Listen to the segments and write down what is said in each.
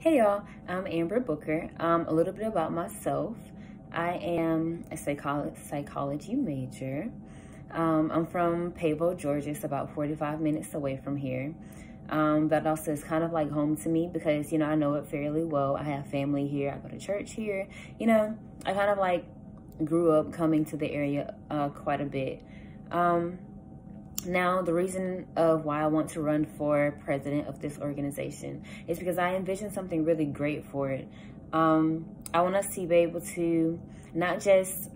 Hey y'all, I'm Amber Booker. Um, a little bit about myself. I am a psychology major. Um, I'm from Pavo, Georgia. It's about 45 minutes away from here. Um, that also is kind of like home to me because, you know, I know it fairly well. I have family here. I go to church here. You know, I kind of like grew up coming to the area uh, quite a bit. Um, now, the reason of why I want to run for president of this organization is because I envision something really great for it. Um, I want us to be able to not just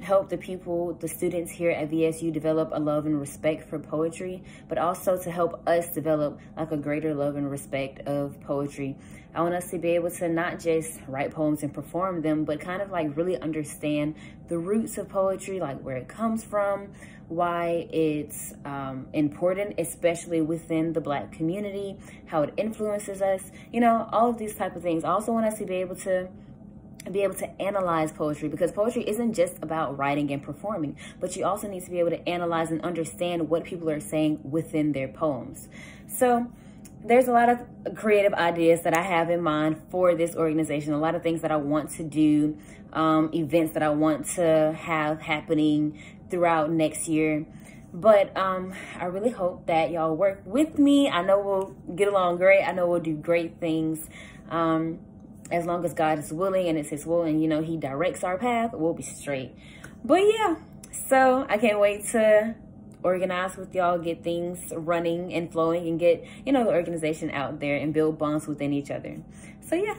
help the people, the students here at VSU develop a love and respect for poetry, but also to help us develop like a greater love and respect of poetry. I want us to be able to not just write poems and perform them, but kind of like really understand the roots of poetry, like where it comes from, why it's um, important, especially within the black community, how it influences us, you know, all of these type of things. I also want us to be able to be able to analyze poetry because poetry isn't just about writing and performing, but you also need to be able to analyze and understand what people are saying within their poems. So there's a lot of creative ideas that I have in mind for this organization, a lot of things that I want to do, um, events that I want to have happening throughout next year. But um, I really hope that y'all work with me. I know we'll get along great. I know we'll do great things. Um, as long as God is willing and it's his will and, you know, he directs our path, we'll be straight. But yeah, so I can't wait to organize with y'all, get things running and flowing and get, you know, the organization out there and build bonds within each other. So yeah,